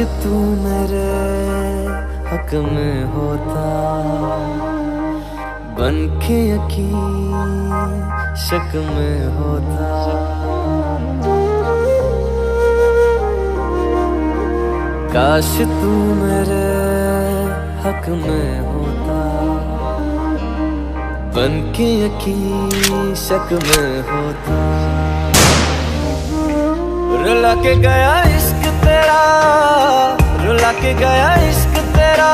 तू मेरे हक में होता। बन के यकीन शक में होता। काश तू मेरे हक में होता। बन के यकीन शक में होता। रुला के गया इश्क तेरा रुला के गया इश्क तेरा,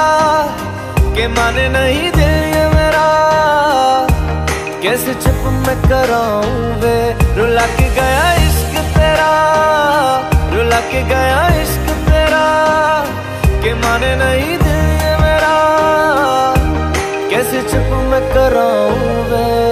के माने नहीं दिल ये मेरा। कैसे चुप मैं कराऊं वे रुला के गया इश्क तेरा रुला के गया इश्क तेरा, के माने नहीं दिल ये मेरा। कैसे चुप मैं कराऊं वे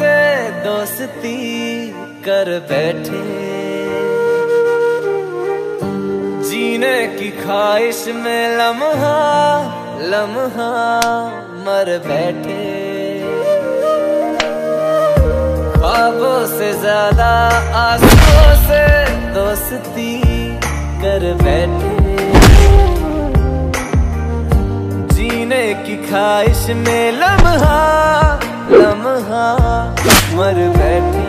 से दोस्ती कर बैठे। जीने की ख्वाहिश में लम्हा लम्हा मर बैठे। ख्वाबों से ज़्यादा आंसुओं से दोस्ती कर बैठे। जीने की ख्वाहिश में लम्हा मर बैठे।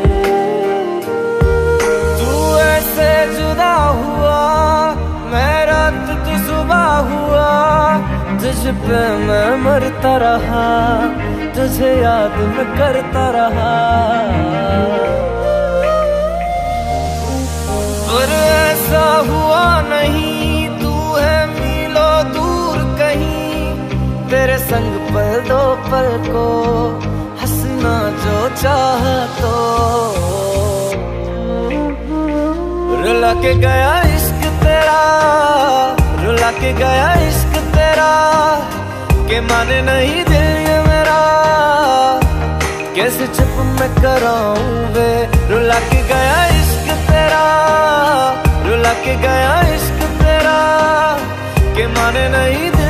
तू ऐसे जुदा हुआ, मैं रात तू सुबह हुआ, तुझ पे मैं मरता रहा, तुझे याद मैं करता रहा। पर ऐसा हुआ नहीं, तू है मीलो दूर कहीं, तेरे संग पल दो पल को हंसना जो चाह तो। रुला के गया इश्क तेरा, रुला के गया इश्क तेरा, के माने नहीं दिल ये मेरा। कैसे चुप मैं कराऊं वे? रुला के गया इश्क तेरा, रुला के गया इश्क तेरा, के माने नहीं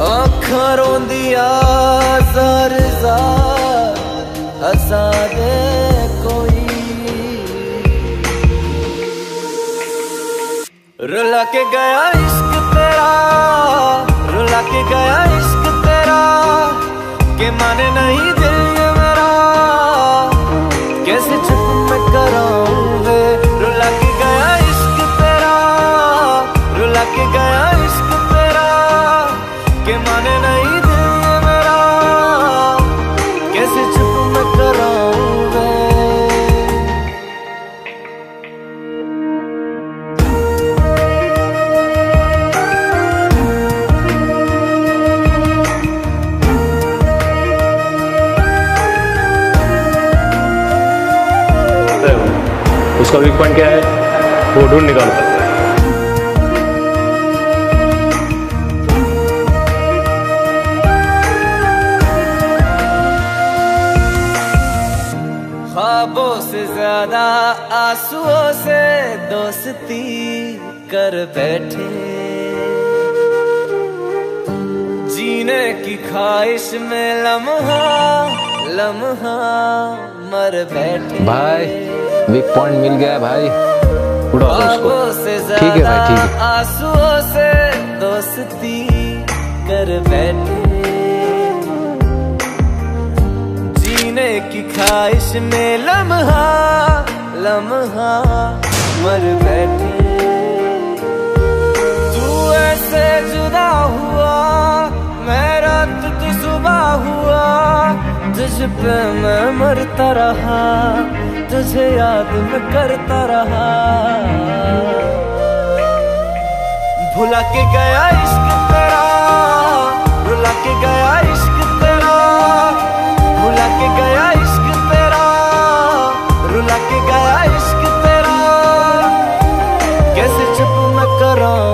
ਅੱਖਾਂ ਰੋਂਦੀਆਂ ਜ਼ਰ ਜ਼ਰ ਅਸਾਦੇ ਕੋਈ ਰਲਾ ਕੇ ਗਿਆ उसका वीक पॉइंट क्या है? वो ढूंढ निकालता है। ख्वाबों से ज़्यादा आंसुओं से दोस्ती कर बैठे। जीने की ख्वाहिश में लम्हा लम्हा मर बैठे। भाई। वीक पॉइंट मिल गया है भाई। उड़ा दो उसको। ठीक है भाई, ठीक है। आंसुओं से दोस्ती कर बैठे। जीने की ख्वाहिश में लम्हा लम्हा मर बैठे। तू ऐसे जुदा हुआ मैं रात तू सुबह हुआ तुझ पे मैं मरता रहा। तुझे याद मैं करता रहा। भुला के गया इश्क तेरा, भुला के गया इश्क तेरा, भुला के गया इश्क तेरा, रुला के गया इश्क तेरा। कैसे चुप मैं करा